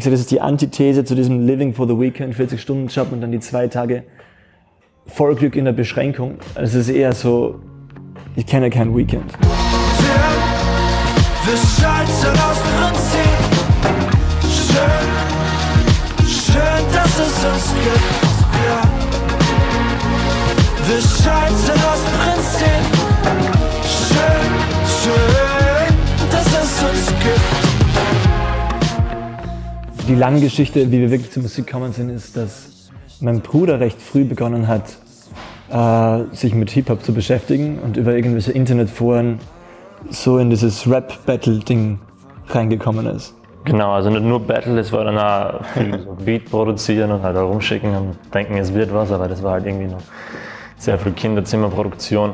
ich sage, das ist die Antithese zu diesem Living for the Weekend, 40-Stunden-Job und dann die zwei Tage Vollglück in der Beschränkung. Es ist eher so, ich kenne kein Weekend. Wir scheitern aus Prinzip. Schön, schön, Die lange Geschichte, wie wir wirklich zur Musik gekommen sind, ist, dass mein Bruder recht früh begonnen hat, äh, sich mit Hip-Hop zu beschäftigen und über irgendwelche Internetforen so in dieses Rap-Battle-Ding reingekommen ist. Genau, also nicht nur Battle, es war dann auch viel so Beat produzieren und halt auch rumschicken und denken, es wird was, aber das war halt irgendwie noch sehr viel Kinderzimmerproduktion.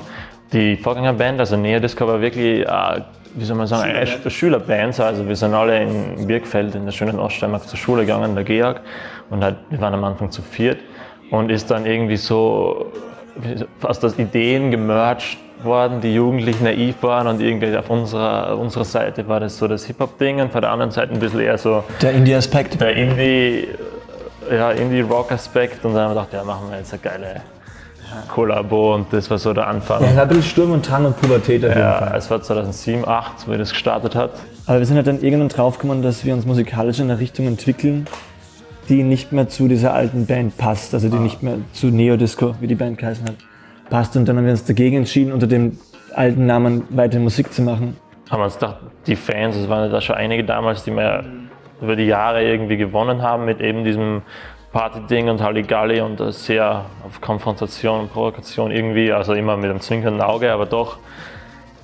Die Vorgängerband, also Neo Disco, war wirklich, äh, wie soll man sagen, eine Schülerband. Also wir sind alle in Birkfeld in der schönen Oststeiermark zur Schule gegangen, der Georg, und halt, wir waren am Anfang zu viert und ist dann irgendwie so aus das Ideen gemerged worden, die Jugendlichen naiv waren und irgendwie auf unserer, unserer Seite war das so das Hip-Hop-Ding und von der anderen Seite ein bisschen eher so der Indie-Aspekt. Der Indie, ja, Indie-Rock-Aspekt und dann haben wir gedacht, ja, machen wir jetzt eine geile Kollabo und das war so der Anfang. Ja, ein bisschen Sturm und Drang und Pubertät auf jeden ja, Fall. es war 2007, 2008, wo das gestartet hat. Aber wir sind halt dann irgendwann draufgekommen, dass wir uns musikalisch in eine Richtung entwickeln, die nicht mehr zu dieser alten Band passt, also die ah. nicht mehr zu Neo-Disco, wie die Band geheißen hat, passt. Und dann haben wir uns dagegen entschieden, unter dem alten Namen weiter Musik zu machen. Haben wir uns gedacht, die Fans, es waren ja da schon einige damals, die wir über die Jahre irgendwie gewonnen haben mit eben diesem Party-Ding und Halligalli und sehr auf Konfrontation und Provokation irgendwie, also immer mit einem zwinkernden Auge, aber doch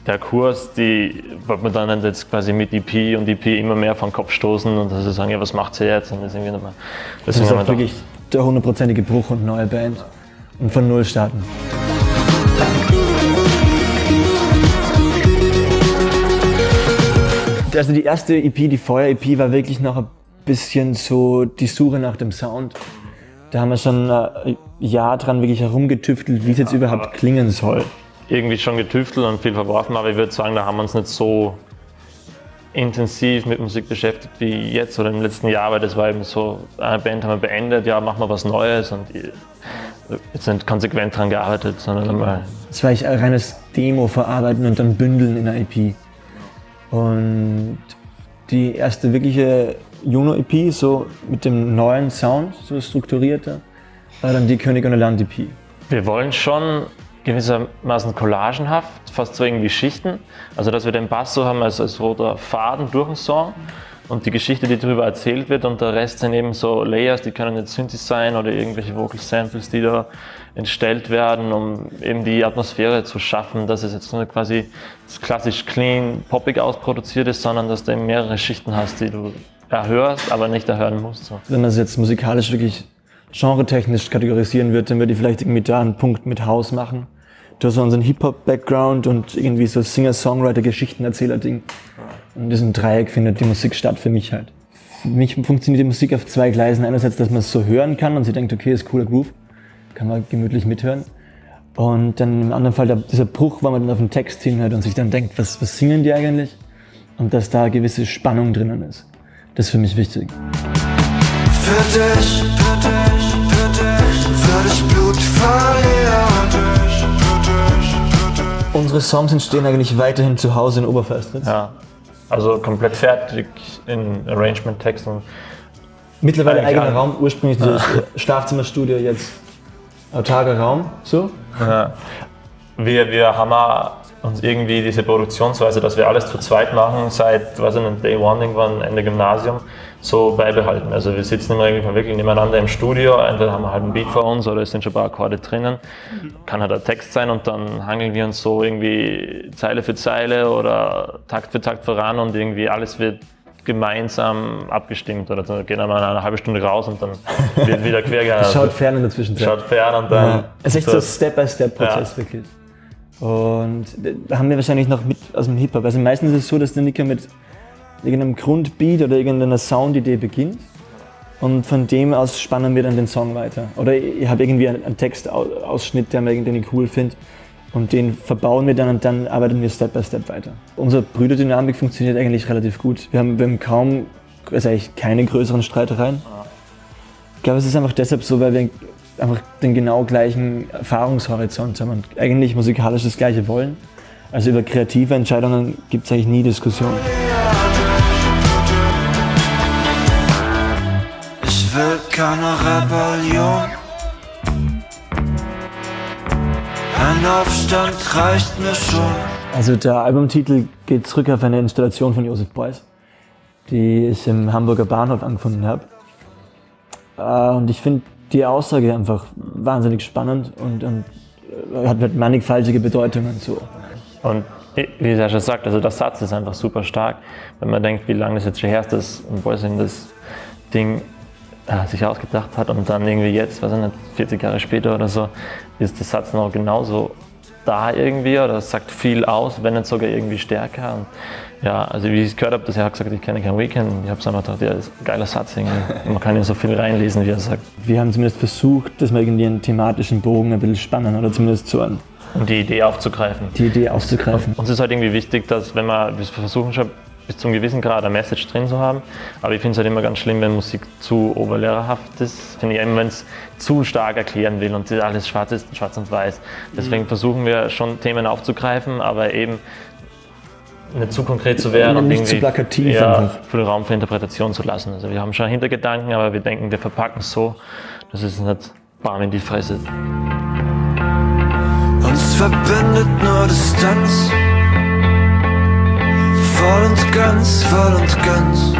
der Kurs, die wird man dann jetzt quasi mit EP und EP immer mehr vom Kopf stoßen und dass sie sagen, ja, was macht sie jetzt? Und das, irgendwie nochmal, das ist auch wirklich der hundertprozentige Bruch und neue Band und von Null starten. Also die erste EP, die Feuer-EP, war wirklich noch ein bisschen so die Suche nach dem Sound. Da haben wir schon ein Jahr dran wirklich herumgetüftelt, wie es jetzt überhaupt klingen soll irgendwie schon getüftelt und viel verworfen, aber ich würde sagen, da haben wir uns nicht so intensiv mit Musik beschäftigt wie jetzt oder im letzten Jahr, weil das war eben so, eine Band haben wir beendet, ja, machen wir was Neues und jetzt nicht konsequent daran gearbeitet, sondern einmal. Es war ein reines Demo verarbeiten und dann bündeln in einer EP. Und die erste wirkliche Juno-EP, so mit dem neuen Sound, so strukturierter, war dann die König und Land EP. Wir wollen schon gewissermaßen collagenhaft, fast so irgendwie Schichten. Also dass wir den Bass so haben als, als roter Faden durch den Song und die Geschichte, die darüber erzählt wird und der Rest sind eben so Layers, die können jetzt Synthes sein oder irgendwelche Vocal Samples, die da entstellt werden, um eben die Atmosphäre zu schaffen, dass es jetzt nicht quasi klassisch clean, poppig ausproduziert ist, sondern dass du eben mehrere Schichten hast, die du erhörst, aber nicht erhören musst. So. Wenn es jetzt musikalisch wirklich genretechnisch kategorisieren würde, dann würde ich vielleicht irgendwie da einen Punkt mit House machen du hast so unseren Hip-Hop-Background und irgendwie so Singer-Songwriter-Geschichtenerzähler-Ding. Und in diesem Dreieck findet die Musik statt für mich halt. Für mich funktioniert die Musik auf zwei Gleisen. Einerseits, dass man es so hören kann und sie denkt, okay, ist cooler Groove, kann man gemütlich mithören. Und dann im anderen Fall der, dieser Bruch, wo man dann auf den Text hinhört und sich dann denkt, was, was singen die eigentlich? Und dass da eine gewisse Spannung drinnen ist. Das ist für mich wichtig. Für dich, für dich, für dich, würde ich Blut verlieren. Unsere Songs entstehen eigentlich weiterhin zu Hause in Oberförstritz. Ja, also komplett fertig in Arrangement, Text und Mittlerweile eigener Raum, ursprünglich ja. Schlafzimmerstudio, jetzt autarker Raum. So? Ja. Wir, wir haben uns irgendwie diese Produktionsweise, dass wir alles zu zweit machen, seit weiß ich nicht, Day One irgendwann Ende Gymnasium, so beibehalten. Also wir sitzen immer irgendwie wirklich nebeneinander im Studio, entweder haben wir halt ein Beat vor uns oder es sind schon ein paar Akkorde drinnen. Kann halt ein Text sein und dann hangeln wir uns so irgendwie Zeile für Zeile oder Takt für Takt voran und irgendwie alles wird gemeinsam abgestimmt oder dann gehen wir mal eine halbe Stunde raus und dann wird wieder quer gehalten. Schaut fern in der Zwischenzeit. Schaut fern und dann. Ja. Es ist echt so Step-by-Step-Prozess ja. wirklich. Und da haben wir wahrscheinlich noch mit aus dem Hip-Hop. Also meistens ist es so, dass der Nicker mit irgendeinem Grundbeat oder irgendeiner Soundidee beginnt. Und von dem aus spannen wir dann den Song weiter. Oder ich habe irgendwie einen Textausschnitt, mir irgendwie cool finde. Und den verbauen wir dann und dann arbeiten wir Step by Step weiter. Unsere Brüderdynamik funktioniert eigentlich relativ gut. Wir haben, wir haben kaum also eigentlich keine größeren Streitereien. Ich glaube, es ist einfach deshalb so, weil wir einfach den genau gleichen Erfahrungshorizont haben und eigentlich musikalisch das Gleiche wollen. Also über kreative Entscheidungen gibt es eigentlich nie Diskussion. Ich will keine Rebellion. Ein Aufstand reicht mir schon. Also der Albumtitel geht zurück auf eine Installation von Josef Beuys, die ich im Hamburger Bahnhof angefunden habe. Äh, Und ich finde die Aussage einfach wahnsinnig spannend und, und äh, hat halt mannigfaltige Bedeutungen. So. Und wie Sascha sagt, also der Satz ist einfach super stark. Wenn man denkt, wie lange das jetzt schon her ist, dass ein Boysen das Ding äh, sich ausgedacht hat und dann irgendwie jetzt, weiß ich nicht, 40 Jahre später oder so, ist der Satz noch genauso da irgendwie oder sagt viel aus, wenn nicht sogar irgendwie stärker. Und ja, also wie ich gehört habe, dass er hat gesagt, ich kenne kein Weekend. Ich habe es einfach gedacht, ja, das ist ein geiler Satz irgendwie. Man kann ja so viel reinlesen, wie er sagt. Wir haben zumindest versucht, dass wir irgendwie einen thematischen Bogen ein bisschen spannen oder zumindest so an Um die Idee aufzugreifen. die Idee aufzugreifen. Uns ist halt irgendwie wichtig, dass wenn wir, wir versuchen schon bis zum gewissen Grad eine Message drin zu haben, aber ich finde es halt immer ganz schlimm, wenn Musik zu oberlehrerhaft ist. Finde ich eben, wenn es zu stark erklären will und alles schwarz ist, schwarz und weiß. Deswegen versuchen wir schon Themen aufzugreifen, aber eben nicht zu konkret zu werden Und und nicht irgendwie zu plakativ ja, einfach. viel Raum für Interpretation zu lassen. Also wir haben schon Hintergedanken, aber wir denken, wir verpacken es so, dass es nicht bam in die Fresse. Uns verbindet nur Distanz. Voll und ganz, voll und ganz.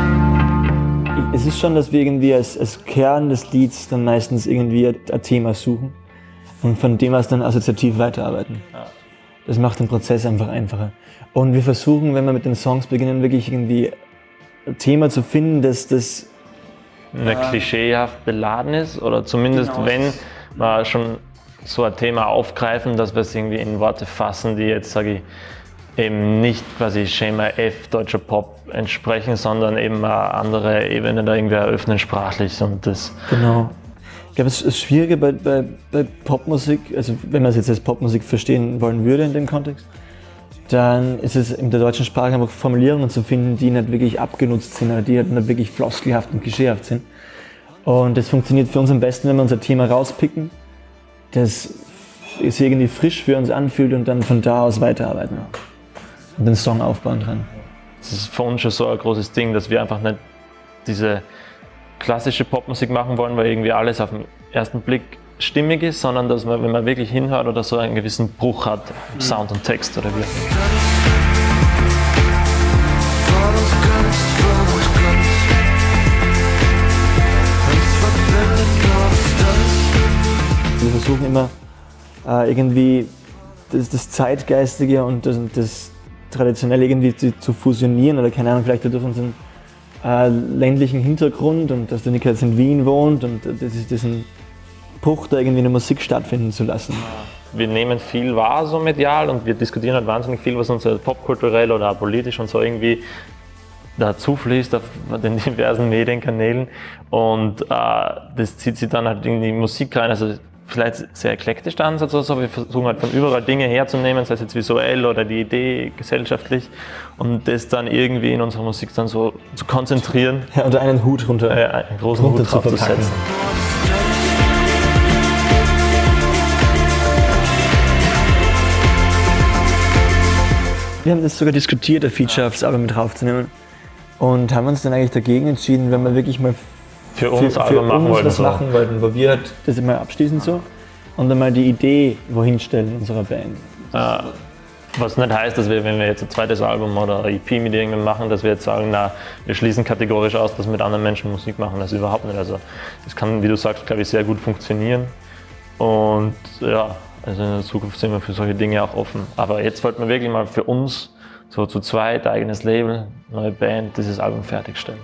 Es ist schon, dass wir irgendwie als, als Kern des Lieds dann meistens irgendwie ein Thema suchen und von dem aus dann assoziativ weiterarbeiten. Das macht den Prozess einfach einfacher. Und wir versuchen, wenn wir mit den Songs beginnen, wirklich irgendwie ein Thema zu finden, das, das eine klischeehaft beladen ist oder zumindest Genau. wenn wir schon so ein Thema aufgreifen, dass wir es irgendwie in Worte fassen, die jetzt, sage ich, eben nicht quasi Schema F deutscher Pop entsprechen, sondern eben eine andere Ebene da irgendwie eröffnen sprachlich und das Genau. Ich glaube, es ist schwieriger bei, bei, bei Popmusik, also wenn man es jetzt als Popmusik verstehen wollen würde in dem Kontext, dann ist es in der deutschen Sprache einfach Formulierungen zu finden, die nicht wirklich abgenutzt sind oder die halt nicht wirklich floskelhaft und klischeehaft sind. Und das funktioniert für uns am besten, wenn wir unser Thema rauspicken, das sich irgendwie frisch für uns anfühlt und dann von da aus weiterarbeiten. Und den Song aufbauen dran. das ist für uns schon so ein großes Ding, dass wir einfach nicht diese klassische Popmusik machen wollen, weil irgendwie alles auf den ersten Blick stimmig ist, sondern dass man, wenn man wirklich hinhört oder so einen gewissen Bruch hat, Sound und Text oder wie. Wir versuchen immer äh, irgendwie das, das Zeitgeistige und das, das Traditionelle irgendwie zu, zu fusionieren oder keine Ahnung, vielleicht durch unseren äh, ländlichen Hintergrund und dass der Nick jetzt in Wien wohnt und äh, das ist diesen Bruch da irgendwie in der Musik stattfinden zu lassen. wir nehmen viel wahr so medial und wir diskutieren halt wahnsinnig viel, was uns halt popkulturell oder politisch und so irgendwie dazu fließt auf den diversen Medienkanälen und äh, das zieht sich dann halt in die Musik rein. Also vielleicht sehr eklektisch der Ansatz oder so. Wir versuchen halt von überall Dinge herzunehmen, sei es jetzt visuell oder die Idee gesellschaftlich und das dann irgendwie in unserer Musik dann so zu konzentrieren, Ja, unter einen Hut runter. äh, einen großen Runter Hut drauf zu setzen. Wir haben das sogar diskutiert, ein Feature aufs Album mit draufzunehmen und haben uns dann eigentlich dagegen entschieden, wenn wir wirklich mal Für für, uns für Album machen uns wollten. was So. machen wollten, wo wir halt das immer abschließen so und dann mal die Idee wohin stellen unserer Band. Äh, was nicht heißt, dass wir, wenn wir jetzt ein zweites Album oder EP mit irgendjemandem machen, dass wir jetzt sagen, na, wir schließen kategorisch aus, dass wir mit anderen Menschen Musik machen. Das ist überhaupt nicht. Also, das kann, wie du sagst, glaube ich, sehr gut funktionieren. Und ja, also in der Zukunft sind wir für solche Dinge auch offen. Aber jetzt wollten wir wirklich mal für uns so zu zweit, eigenes Label, neue Band, dieses Album fertigstellen.